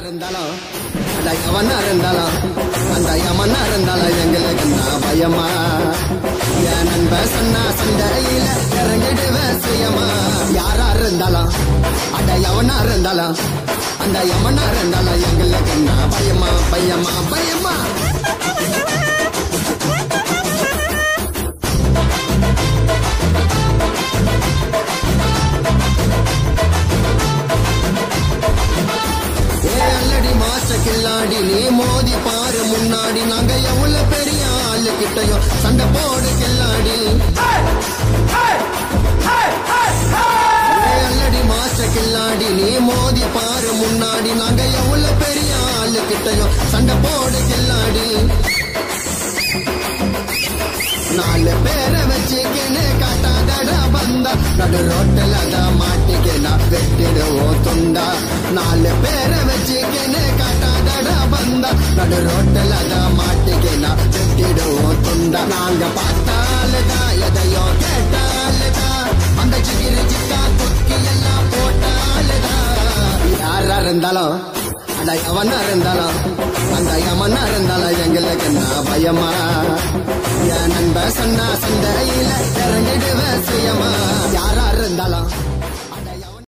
இருந்தாலும் அந்த எவனா இருந்தாலும் அந்த யமனா இருந்தாலும் எங்களுக்கு நான் பயமா. என் நண்ப சொன்னா சண்டையில இறங்கிடுவேன் சுயமா. யாரா இருந்தாலும் அந்த எவனா இருந்தாலும் அந்த யமனா இருந்தாலும் எங்களுக்கு கில்லாடி நீ மோதி பாரு. முன்னாடி நாங்க எவ்வளவு பெரிய ஆளு கிட்டயோ சண்டை போடு கில்லாடி. அல்லடி மாஸ்டர் கில்லாடி நீ மோதி பாரு. முன்னாடி நாங்க எவ்வளவு பெரிய ஆளு கிட்டயோ சண்டை போடு கில்லாடி. நாலு பேரை வச்சுக்கின்னு காட்டாதடா வந்தா நடு ரோட்டில் தான் மாட்டிக்கினா. வெட்டிடு. ரோட்டில் தான் மாட்டிக்கினா வெட்டிடுவோம் துண்டா நாங்க பார்த்தாலுதான் எதையோ கேட்டாலுதான் அந்த சிகிரி சிக்கா குக்கி எல்லாம் போட்டாலுதான் யாரா இருந்தாலும் அந்த எவனா இருந்தாலும் அந்த யமனா இருந்தாலும் எங்களுக்கு நான் பயமா என் நண்ப சொன்னா சண்டையில இறங்கிடுவேன் சுயமா